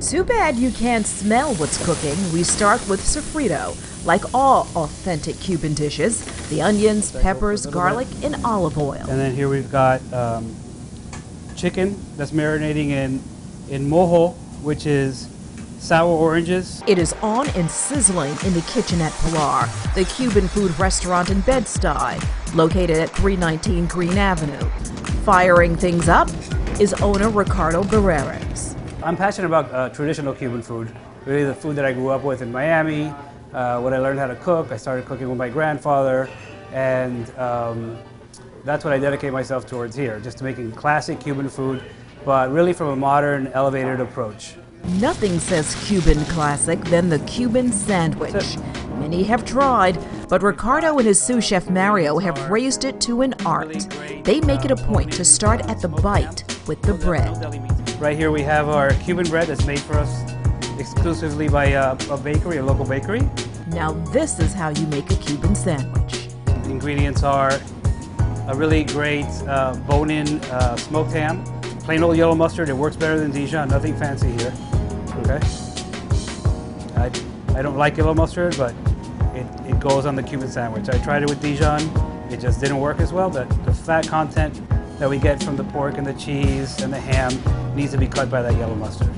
Too bad you can't smell what's cooking. We start with sofrito. Like all authentic Cuban dishes, the onions, peppers, garlic, and olive oil. And then here we've got um, chicken that's marinating in, in mojo, which is sour oranges. It is on and sizzling in the kitchen at Pilar, the Cuban food restaurant in Bed-Stuy, located at 319 Greene Avenue. Firing things up is owner Ricardo Barreras. I'm passionate about uh, traditional Cuban food, really the food that I grew up with in Miami, uh, when I learned how to cook. I started cooking with my grandfather, and um, that's what I dedicate myself towards here, just to making classic Cuban food, but really from a modern, elevated approach. Nothing says Cuban classic than the Cuban sandwich. Many have tried, but Ricardo and his sous chef Mario have raised it to an art. They make it a point to start at the bite with the bread. Right here we have our Cuban bread that's made for us exclusively by uh, a bakery, a local bakery. Now this is how you make a Cuban sandwich. The ingredients are a really great uh, bone-in uh, smoked ham, plain old yellow mustard. It works better than Dijon, nothing fancy here. Okay. I, I don't like yellow mustard, but it, it goes on the Cuban sandwich. I tried it with Dijon. It just didn't work as well. but the fat content that we get from the pork and the cheese and the ham needs to be cut by that yellow mustard.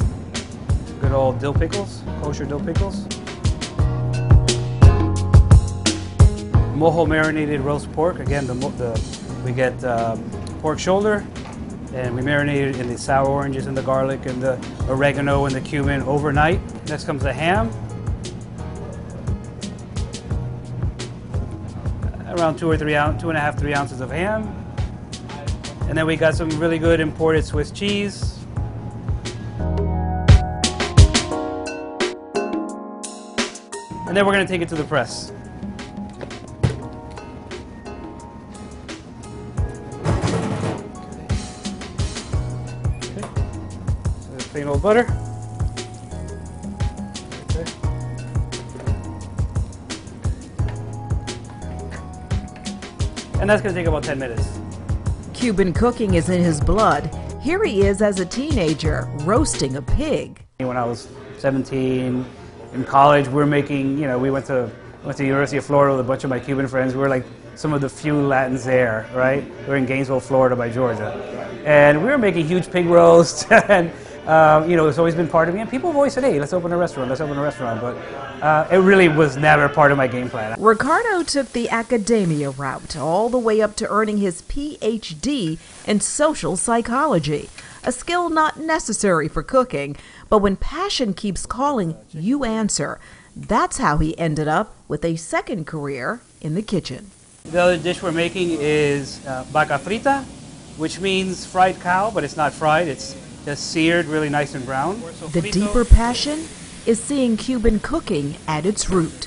Good old dill pickles, kosher dill pickles. Mojo marinated roast pork. Again, the, the we get um, pork shoulder, and we marinate it in the sour oranges and the garlic and the oregano and the cumin overnight. Next comes the ham. Around two or three ounce, two and a half, three ounces of ham. And then we got some really good imported Swiss cheese. And then we're gonna take it to the press. plain old butter. Okay. And that's going to take about 10 minutes. Cuban cooking is in his blood. Here he is as a teenager, roasting a pig. When I was 17, in college, we were making, you know, we went to went to University of Florida with a bunch of my Cuban friends. We were like some of the few Latins there, right? We were in Gainesville, Florida by Georgia. And we were making huge pig roasts and um, you know, it's always been part of me. And people have always said, hey, let's open a restaurant, let's open a restaurant. But uh, it really was never part of my game plan. Ricardo took the academia route all the way up to earning his PhD in social psychology, a skill not necessary for cooking. But when passion keeps calling, you answer. That's how he ended up with a second career in the kitchen. The other dish we're making is uh, vaca frita, which means fried cow, but it's not fried. It's just seared really nice and brown. The deeper passion is seeing Cuban cooking at its root.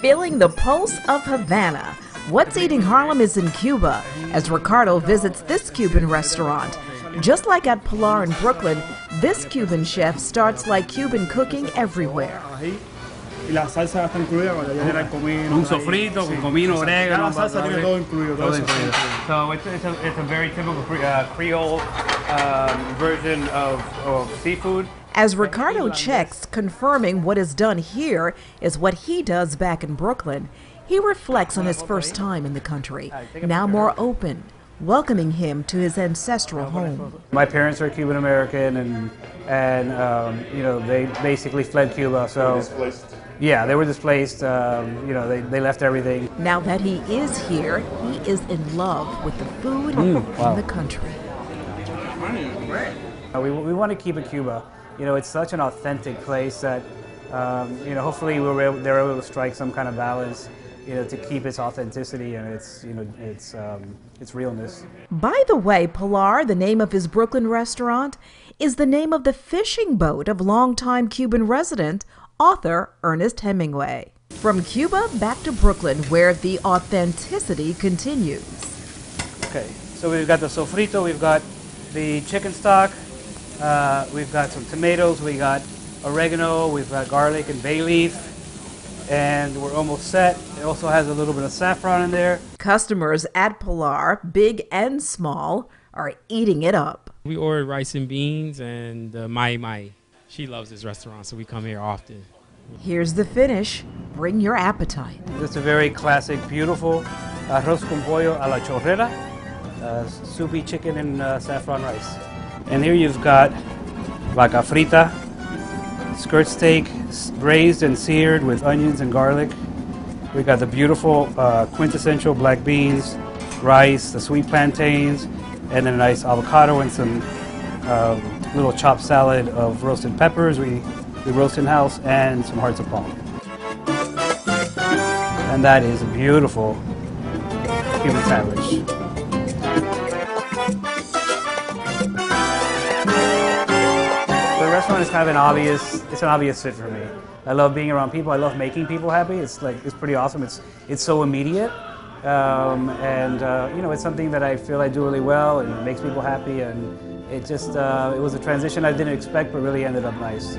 Feeling the pulse of Havana. What's Eating Harlem is in Cuba as Ricardo visits this Cuban restaurant. Just like at Pilar in Brooklyn, this Cuban chef starts like Cuban cooking everywhere. Y la salsa está incluida cuando ya tiene el comino. Un sofrito con comino, orégano. La salsa tiene todo incluido. Todo eso incluido. So it's, it's, a, it's a very typical uh, Creole um, version of, of seafood. As Ricardo checks, confirming what is done here is what he does back in Brooklyn, he reflects on his first time in the country, now more open, welcoming him to his ancestral home. My parents are Cuban American, and and um, you know they basically fled Cuba, so yeah, they were displaced. Um, you know, they, they left everything. Now that he is here, he is in love with the food mm, wow. the country. Uh, we, we want to keep it Cuba. You know, it's such an authentic place that, um, you know, hopefully we are able, they're able to strike some kind of balance, you know, to keep its authenticity and its, you know, its, um, its realness. By the way, Pilar, the name of his Brooklyn restaurant, is the name of the fishing boat of longtime Cuban resident author Ernest Hemingway. From Cuba back to Brooklyn, where the authenticity continues. Okay, so we've got the sofrito, we've got the chicken stock, uh, we've got some tomatoes, we got oregano, we've got garlic and bay leaf, and we're almost set. It also has a little bit of saffron in there. Customers at Pilar, big and small, are eating it up. We ordered rice and beans and uh, mai mai. She loves this restaurant, so we come here often. Here's the finish. Bring your appetite. This is a very classic, beautiful arroz con pollo a la chorrera, uh, soupy chicken and uh, saffron rice. And here you've got vaca frita, skirt steak, s- braised and seared with onions and garlic. We got the beautiful uh, quintessential black beans, rice, the sweet plantains, and then a nice avocado and some um, little chopped salad of roasted peppers we, we roast in house, and some hearts of palm. And that is a beautiful Cuban sandwich. The restaurant is kind of an obvious, it's an obvious fit for me. I love being around people. I love making people happy. It's like, it's pretty awesome. It's, it's so immediate. Um, and, uh, you know, it's something that I feel I do really well and makes people happy. And it just, uh, it was a transition I didn't expect, but really ended up nice.